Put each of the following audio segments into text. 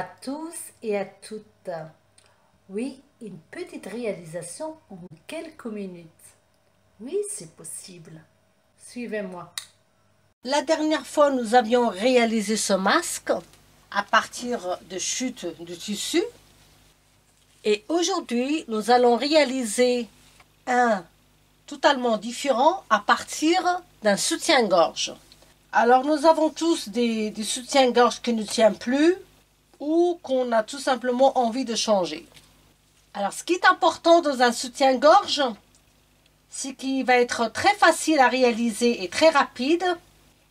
à tous et à toutes. Oui, une petite réalisation en quelques minutes. Oui, c'est possible. Suivez-moi. La dernière fois, nous avions réalisé ce masque à partir de chutes de tissu. Et aujourd'hui, nous allons réaliser un totalement différent à partir d'un soutien-gorge. Alors, nous avons tous des, soutiens-gorge qui ne tiennent plus ou qu'on a tout simplement envie de changer. Alors, ce qui est important dans un soutien-gorge, c'est qu'il va être très facile à réaliser et très rapide.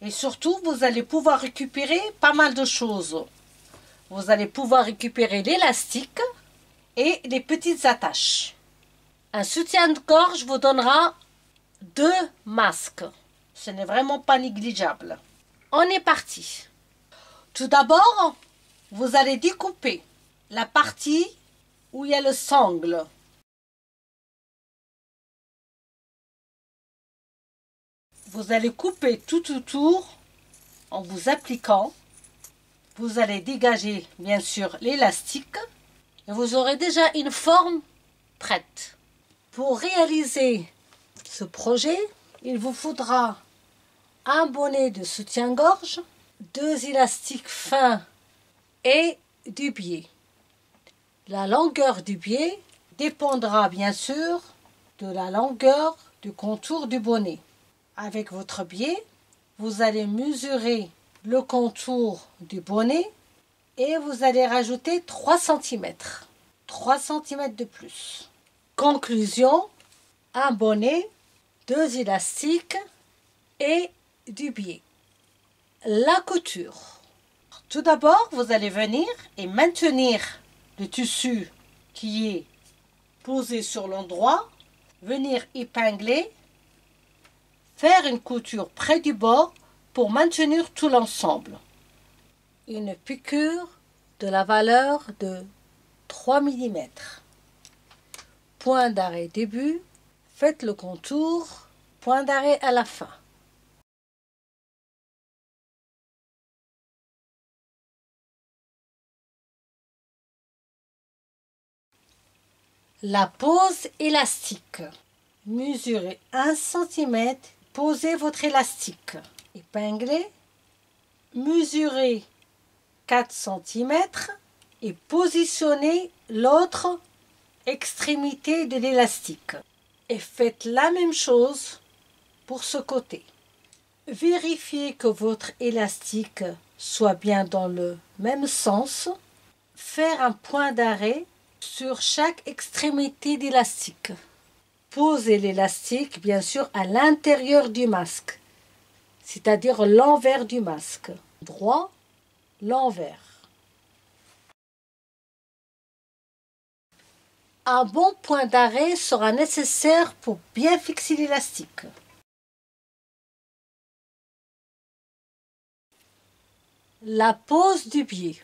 Et surtout, vous allez pouvoir récupérer pas mal de choses. Vous allez pouvoir récupérer l'élastique et les petites attaches. Un soutien-gorge vous donnera deux masques. Ce n'est vraiment pas négligeable. On est parti. Tout d'abord, vous allez découper la partie où il y a le sangle. Vous allez couper tout autour en vous appliquant. Vous allez dégager bien sûr l'élastique et vous aurez déjà une forme prête. Pour réaliser ce projet, il vous faudra un bonnet de soutien-gorge, deux élastiques fins et du biais. La longueur du biais dépendra bien sûr de la longueur du contour du bonnet. Avec votre biais, vous allez mesurer le contour du bonnet et vous allez rajouter 3 cm. 3 cm de plus. Conclusion, un bonnet, deux élastiques et du biais. La couture. Tout d'abord, vous allez venir et maintenir le tissu qui est posé sur l'endroit, venir épingler, faire une couture près du bord pour maintenir tout l'ensemble. Une piqûre de la valeur de 3 mm. Point d'arrêt début, faites le contour, point d'arrêt à la fin. La pose élastique. Mesurez 1 cm, posez votre élastique. Épinglez. Mesurez 4 cm et positionnez l'autre extrémité de l'élastique. Et faites la même chose pour ce côté. Vérifiez que votre élastique soit bien dans le même sens. Faire un point d'arrêt sur chaque extrémité d'élastique. Posez l'élastique, bien sûr, à l'intérieur du masque, c'est-à-dire l'envers du masque. Droit, l'envers. Un bon point d'arrêt sera nécessaire pour bien fixer l'élastique. La pose du biais.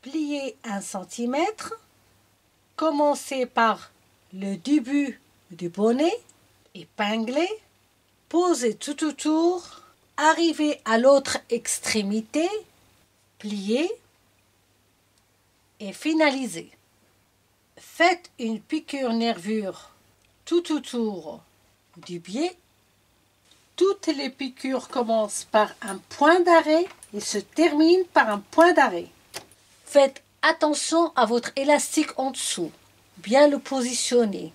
Pliez 1 cm Commencez par le début du bonnet, épingler, posez tout autour, arrivez à l'autre extrémité, pliez et finalisez. Faites une piqûre nervure tout autour du biais. Toutes les piqûres commencent par un point d'arrêt et se terminent par un point d'arrêt. Faites Attention à votre élastique en dessous. Bien le positionner.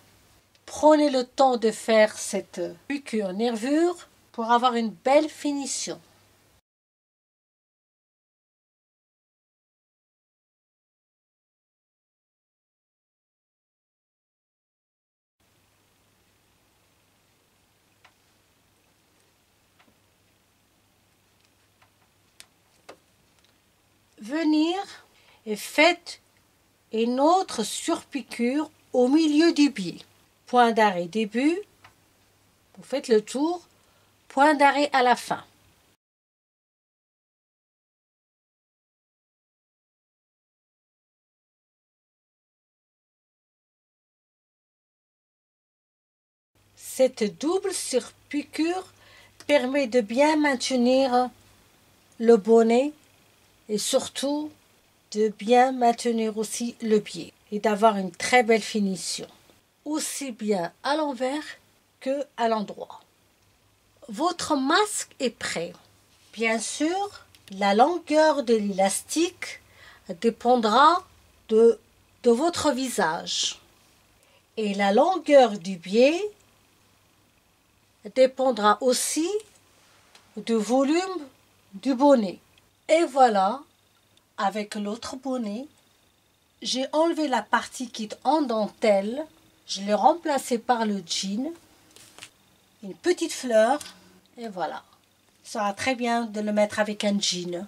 Prenez le temps de faire cette piqûre nervure pour avoir une belle finition. Venir et faites une autre surpiqûre au milieu du biais. Point d'arrêt début, vous faites le tour, point d'arrêt à la fin. Cette double surpiqûre permet de bien maintenir le bonnet et surtout de bien maintenir aussi le pied et d'avoir une très belle finition, aussi bien à l'envers que à l'endroit. Votre masque est prêt. Bien sûr, la longueur de l'élastique dépendra de, votre visage. Et la longueur du pied dépendra aussi du volume du bonnet. Et voilà, avec l'autre bonnet, j'ai enlevé la partie qui est en dentelle, je l'ai remplacée par le jean, une petite fleur, et voilà. Ça sera très bien de le mettre avec un jean.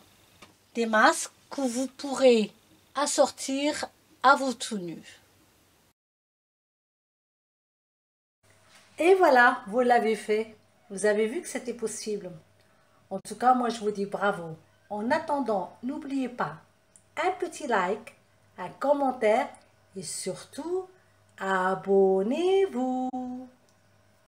Des masques que vous pourrez assortir à vos tenues. Et voilà, vous l'avez fait. Vous avez vu que c'était possible. En tout cas, moi, je vous dis bravo. En attendant, n'oubliez pas un petit like, un commentaire et surtout, abonnez-vous.